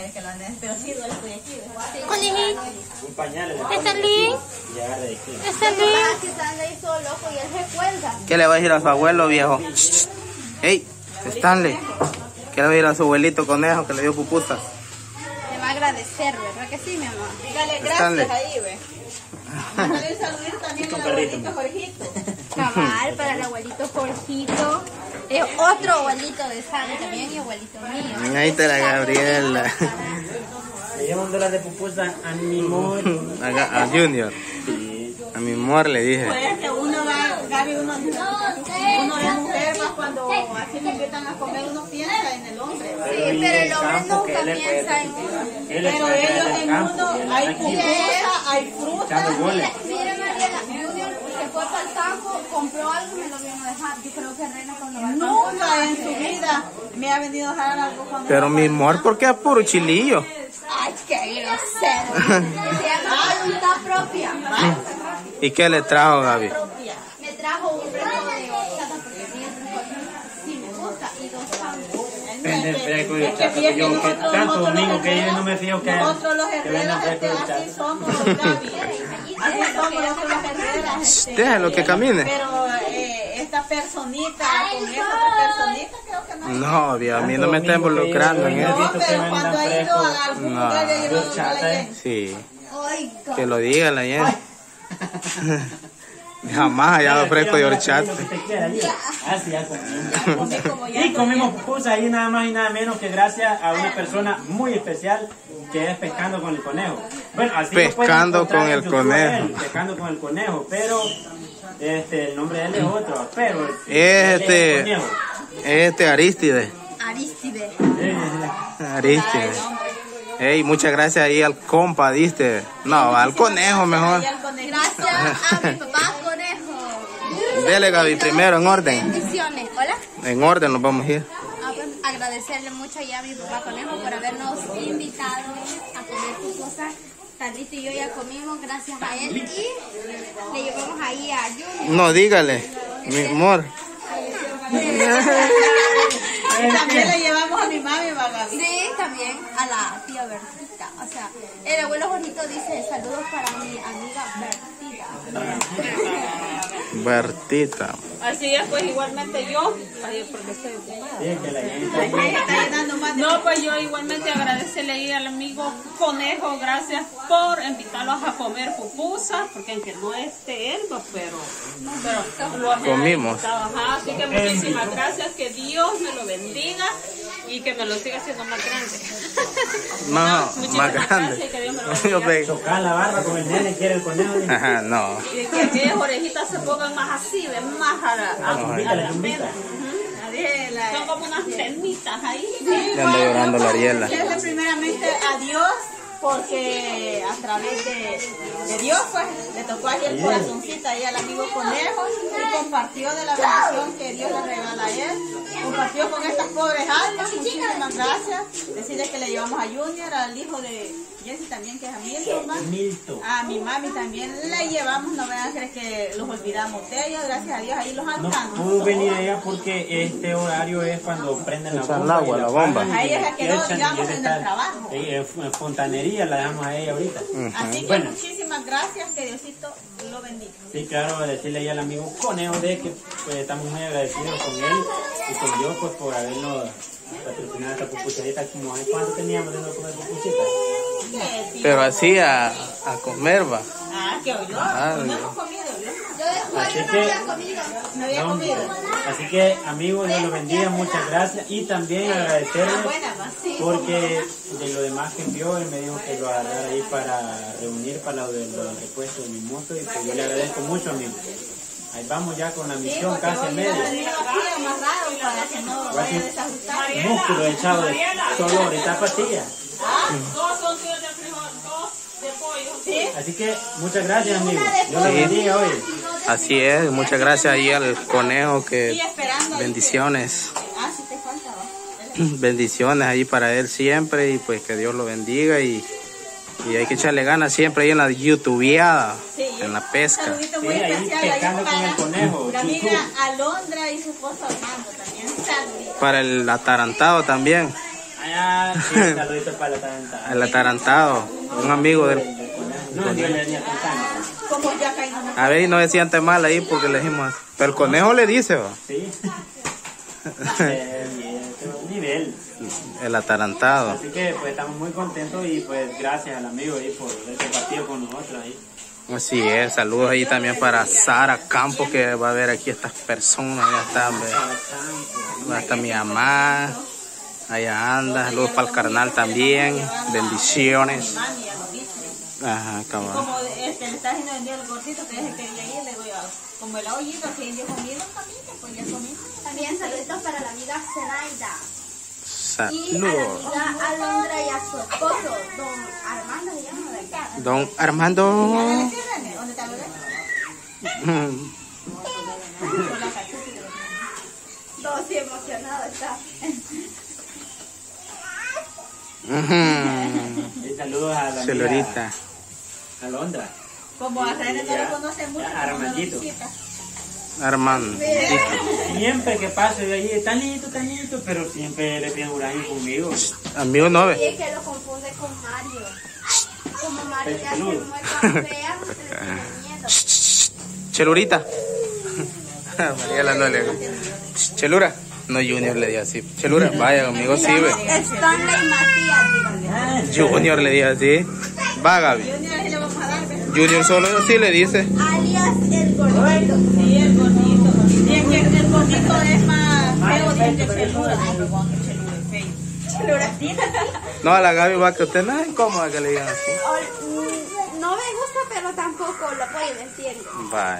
aire que lo anden, pero sí duele estoy aquí. Un pañal. le ¿está lindo? Y agarre de aquí. ¿Está lindo? que están ahí todo loco y él se cuelga. ¿Qué le va a decir a su abuelo, viejo? ¡Ey! Stanley. ¿Qué le va a decir a su abuelito conejo que le dio pupusa? A agradecer, ¿verdad que sí, mi amor? Dígale Stanley. gracias ahí, ve. Mándale un saludito también al abuelito Jorgito. Cabal, para el abuelito Jorgito. Es otro abuelito de San también y abuelito mío. Ahí está la Gabriela. Le llevo un dólar de pupusa a mi amor. A, a Junior. A mi amor le dije. Pues que uno va, Gaby, uno, uno de mujer, va cuando así le invitan a comer, uno piensa en el hombre. Pero el hombre nunca piensa en uno. Él Pero el ellos en campo, uno hay pupusa, hay fruta. Mira, Mariela, Junior se fue para el campo, compró algo y me lo vino a dejar. Yo creo que Reina cuando va Nunca en su vida me ha venido a dejar algo cuando Pero mi amor, ¿por qué es puro chilillo? Ay, qué grosero. Se llama voluntad propia. ¿Y qué le trajo, Gaby? Me trajo un fresco de horchata porque a mí el fresco sí me gusta y dos pan. Venden fresco y Es que horchata. bien que Yo que tanto domingo que yo no me fío que, Nosotros los que venden herreros, fresco este, y así horchata. somos, Gaby. Así somos nosotros los herreros. este, Déjalo que camine. Pero eh, esta personita, con esa otra personita, creo que no. No, Dios, a mí no me está involucrando en No, eso. Pero cuando ha ido a algún No. lugar, ya lugar ¿eh? Sí, que lo diga la Jenny. Jamás haya dado fresco de horchata. Lo que te quiera, yo. Así ya comimos. como ya Y comimos pupusa ahí nada más y nada menos que gracias a una persona muy especial que es pescando con el conejo. Bueno, así Pescando con el conejo. él, pescando con el conejo, pero este el nombre de él es otro, pero Es este, conejo. este Aristide. Aristide. Eh, Aristide. Ey, muchas gracias ahí al compa, diste. No, al conejo mejor. Gracias a mi papá. Dele, Gaby, primero en orden. Bendiciones. Hola. En orden nos vamos a ir. Ah, pues, agradecerle mucho ya a mi papá conejo por habernos invitado a comer cosas. Carlito y yo ya comimos gracias a él y le llevamos ahí a Junior. No, dígale, mi amor. También le llevamos a mi mami, Gaby. Sí, también a la tía Bertita. O sea, el abuelo bonito dice saludos para mi amiga Bertita. Bertita. Así es, pues igualmente yo, porque estoy ocupada. No, pues yo igualmente agradecerle ahí al amigo Conejo, gracias por invitarlos a comer pupusas, porque aunque no esté él, pues, pero, pero lo hemos Comimos. ajá. Así que muchísimas gracias, que Dios me lo bendiga y que me lo siga haciendo más grande. No, Muchísimas más gracias grande. y que Dios me lo tocar la barba con el nene quiere el conejo. dice. Ajá, no. Y que aquellas orejitas se pongan más así, de más a la, a, la. Son como unas temitas ahí. Ya anda llorando la Ariela. Primeramente a Dios porque a través de, de Dios pues le tocó ahí el corazoncito ahí al amigo conejo y compartió de la bendición que Dios le regala a él compartió con estas pobres almas gracias decirle que le llevamos a Junior al hijo de Jessy también que es a Milton. Milton. a mi mami también le llevamos no vean creer que los olvidamos de ellos gracias a Dios ahí los No alcanzamos pudo venir ella porque este horario es cuando prenden la bomba. agua, y la bomba. apagan A y ella la se quedó, echan, digamos, en el trabajo. en en fontanería la dejamos a ella ahorita. así que Bueno. muchísimas gracias que Diosito lo bendiga Sí, claro, decirle ahí al amigo Conejo de que pues, estamos muy agradecidos con él y con Dios pues, por habernos patrocinado esta pupuchadita como ¿eh? ¿cuánto teníamos de no comer pupuchita? Pero así a, a comer va. Ah, que. Ah, no hemos comido, después Así no que- había comido. No había No, comido. Así que amigos, Dios los bendiga, muchas gracias y también agradecerle Ah, va. Sí. porque de lo demás que envió él me dijo que lo agarrara ahí para reunir para lo del, repuesto de mi moto y pues yo le agradezco mucho amigo. Ahí vamos ya con la misión casi en medio. venir aquí amarrado para que no vaya a desajustar. Músculo echado de dolor y. Dos son de frijol, dos de pollo. Así que muchas gracias amigos. Dios los Sí. bendiga hoy. Así es, muchas gracias ahí al conejo que bendiciones. Ah, sí te falta, va. Bendiciones ahí para él siempre y pues que Dios lo bendiga y, y hay que echarle ganas siempre ahí en la youtubeada, Sí, en la Un pesca. saludito Sí, muy ahí especial pescando con el conejo, la amiga. Alondra y su esposo Armando también. Un saludito. Para el atarantado también. Allá, sí, un saludito para la talentada. El atarantado, un amigo del... No, Dios A ver, y no se siente mal ahí porque le dijimos... Pero el conejo le dice, va, Sí. Nivel. el atarantado. Así que pues estamos muy contentos y pues gracias al amigo ahí por haber compartido con nosotros ahí. Así es, saludos ahí también para Sara Campos que va a ver aquí estas personas, ya están, ve. Va a estar mi mamá, allá anda, saludos para el carnal también, bendiciones. ya. Ajá, cabrón. Como este, le está haciendo vendido el gordito que dije que quería ir, le digo yo, como el ollito que indio comido, camita, pues ya comí. También saluditos para la amiga Zenaida. Saludos. Alondra y a su esposo, don Armando se llama, ¿verdad? Don Armando. Todo sí emocionado está. Y saludos a la Celorita. Alondra. Como a René no lo conoce mucho, Armandito. Armando. Siempre que paso yo allí, tan lindo, tan lindo, pero siempre le piden huracán conmigo. Amigo no Y ve. es que lo confunde con Mario. Como Mario ya se fea, no se le tiene miedo. Chelurita. Mariela no le Chelura. No, Junior le dio así. Chelura, vaya conmigo sí, ve. Stanley Matías, dígale. Junior le dio así. Va, Gaby. Junior, solo así le dice. alias el gordito. Sí, el gordito. Y es que el gordito es más feo, dice que chelura. No, chelura a la Gaby va que usted no es incómoda que le digan así. Mm, No me gusta, pero tampoco lo apoyo, ¿me entiendes? Va.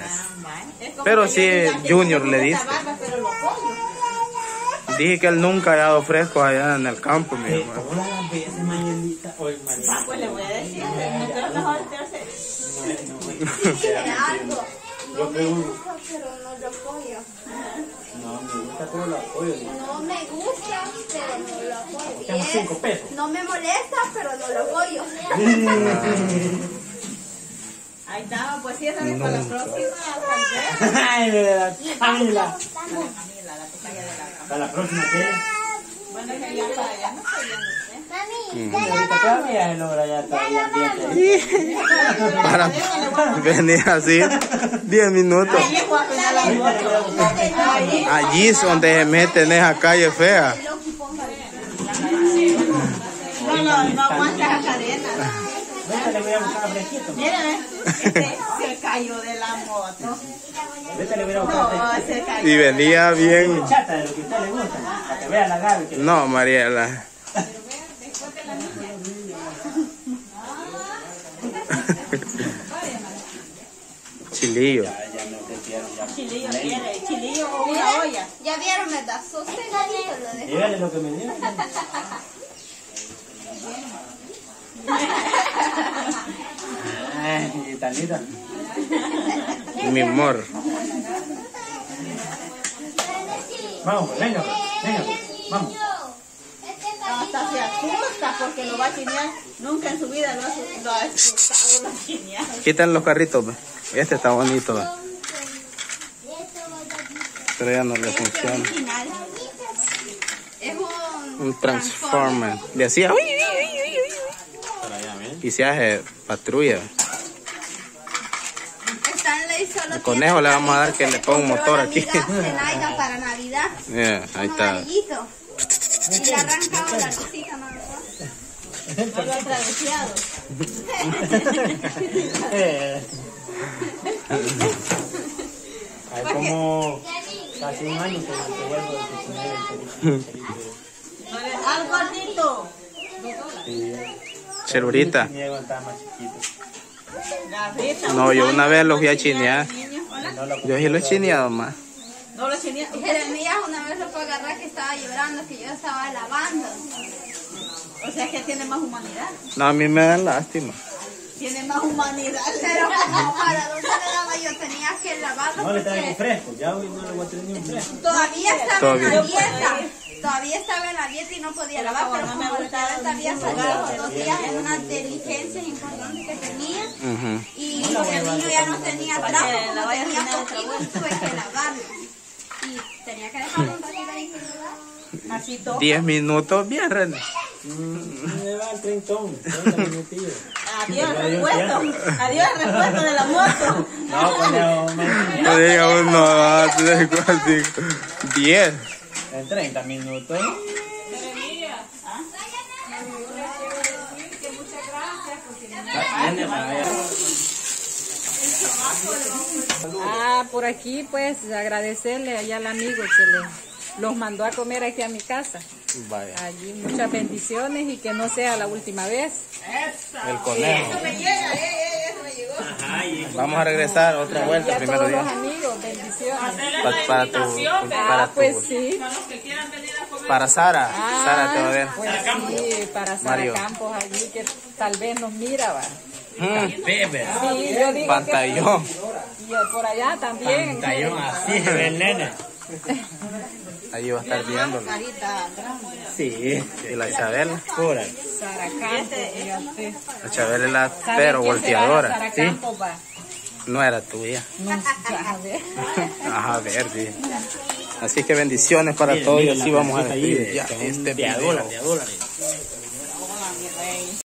Es como Pero sí, Junior le dice. barba, pero lo apoyo. Dije que él nunca ha dado fresco allá en el campo, mi hermano. Veces, Mañanita. Oye, Ah, pues le voy a decir, no creo mejor algo. Yo pregunto. gusta, pero no lo apoyo. No, me gusta todo lo apoyo. No me gusta, pero no lo apoyo. Y Tengo es- cinco pesos. No me molesta, pero no lo apoyo. Ahí está, pues sí, esa vez para la próxima. Ay. Camila. Camila, la tocaya de Para la próxima, ¿qué? Bueno, que ya para allá no estoy viendo usted. Ahorita ya. Para venir así 10 minutos. Allí es donde se mete en esa calle fea. No, no, no aguanta la cadena. Vete, le voy a buscar fresquito. Miren, ¿eh? este se cayó de la moto. Vete, le voy a buscar No, fresquito. se cayó. Y venía bien. Chata de lo que a usted le gusta. Para que vea la Gaby. Que No, Mariela. Chilillo. ya, ya me entendieron. Ya. Chilillo quiere, chilillo o una olla. Ya vieron, lo dejé. Dígale lo que me dio. Ay. Mi amor. Vamos, pues, venga, pues, venga, pues, vamos. Hasta se asusta porque lo va a chinear. Nunca en su vida lo ha, lo ha asustado, lo ha chineado. Quitan los carritos. Este está bonito. ve. Pero ya no le funciona. original. Es un, Un transformer. Le hacía. uy. Y se hace patrulla. Stanley solo El conejo le vamos a dar que le ponga un motor aquí. Para Navidad. Yeah, ahí está. Y arrancaba la lucita, ¿no? No lo ha traveseado. Eh. Hay como casi un año que que vuelvo de cocinar el. Al gordito. Sí. Rita, No, un yo una vez no los fui a chinear, lo Yo sí lo he chineado más. No lo chinea. Jeremías una vez lo fue a agarrar que estaba llorando, que yo estaba lavando. O sea que tiene más humanidad. No, a mí me dan lástima. Tiene más humanidad. Pero como para dónde le daba yo tenía que lavarlo No le traigo porque fresco, ya hoy no le voy a traer ni un fresco. todavía estaba en Todavía. la dieta. Todavía estaba en la dieta y no podía lavar, pero no me como gustaba ustedes había salido dos días en unas diligencias importantes que tenía Ujú. y el niño ya no tenía trapo, la a tenía tuve que lavarlo. Y tenía que dejarlo un ratito ahí. Así todo. 10 minutos, bien, René. Me va el treintón, 30 minutillos. Adiós tiempo. Adiós el repuesto de la moto. No, pues no, me- No diga uno, digo. 10. En 30 minutos. Ah, por aquí pues agradecerle allá al amigo que le, los mandó a comer aquí a mi casa. Vaya, Allí muchas bendiciones y que no sea la última vez. el conejo. Me llega, eh, eso me llegó. Ajá, y Vamos a regresar otra vuelta primero día. Para tu, para Ah, pues tu, sí. Para los que quieran venir a comer. para Sara. Ah, Sara te va a ver. Pues sí, para Sara Mario. Campos allí que tal vez nos mira, va. Mm, bebé. Sí, yo digo pantallón. que y por allá también. Pantallón así, el nene. Ahí va a estar viéndolo. Sí, Y la Isabela. pura. Sara Campos. La Isabela es la ¿Sabe pero volteadora. Sara Sí? No era tuya. No, a ver. Ajá, a ver, sí. Así que bendiciones para Mira, todos y así vamos a despedir de- ya este de a video. dólar, de a dólar.